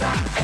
Yes,